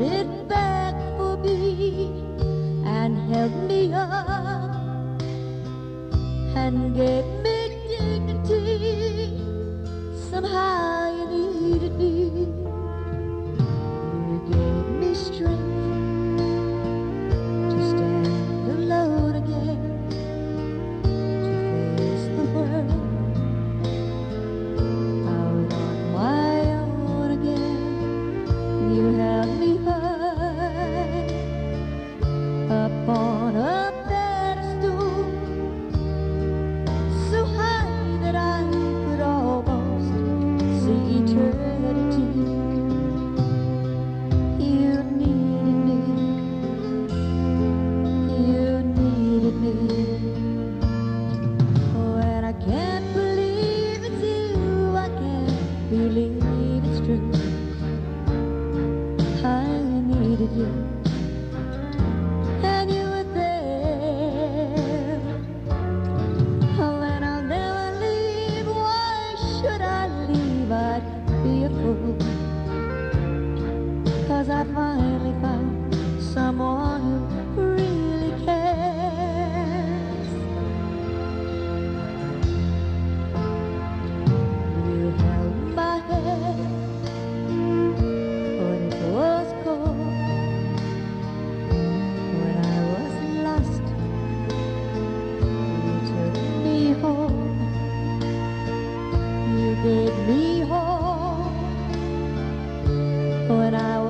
brought it back for me and held me up and gave me be a fool. Cause I finally found when I was